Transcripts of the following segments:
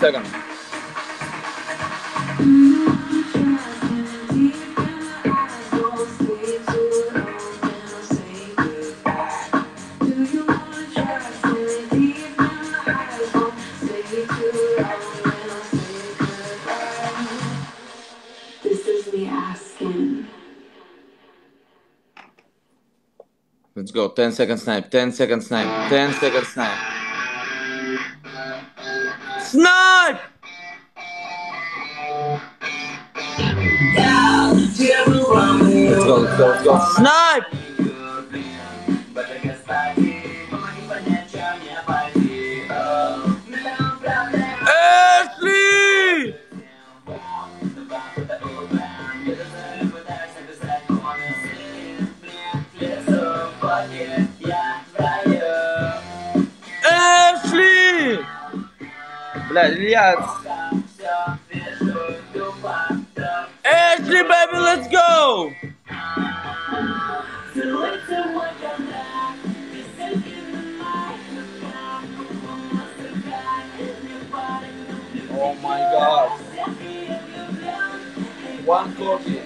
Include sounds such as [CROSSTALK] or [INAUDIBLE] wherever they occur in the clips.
seconds. This is me asking. Let's go. 10 second snipe. 10 second snipe. 10 second snipe. Snipe! Let's go, let's go, let's go. Snipe! Black, yeah. Ashley, baby, let's go. Oh my God. One corgi.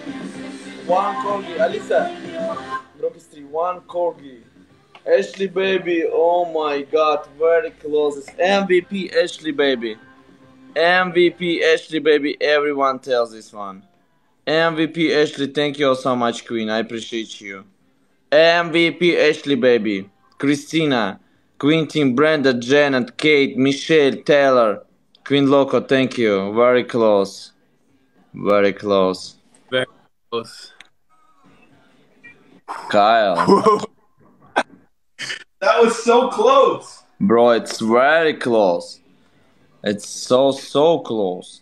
One corgi. Alisa. Rocky Street, one corgi. Ashley baby. Oh my god. Very close. MVP Ashley baby. MVP Ashley baby. Everyone tells this one. MVP Ashley. Thank you all so much, Queen. I appreciate you. MVP Ashley baby. Christina. Quentin, Brenda, Janet, Kate, Michelle, Taylor. Queen Loco, thank you. Very close. Very close. Very close. Kyle. [LAUGHS] Was so close. Bro, it's very close. It's so, so close.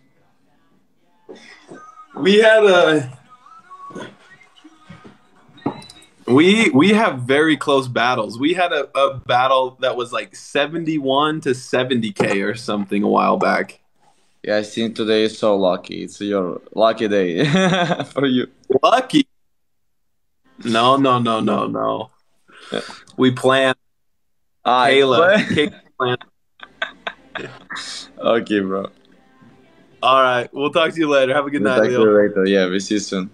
We had a we we have very close battles. We had a, a battle that was like 71 to 70k or something a while back. Yeah, I think today is so lucky. It's your lucky day [LAUGHS] for you. Lucky. No, no, no, no, no. We planned Ah, Kayla. it's- Kayla planned. okay, bro. All right. We'll talk to you later. Have a good We'll night, talk to Leo. you later. Yeah, we see you soon.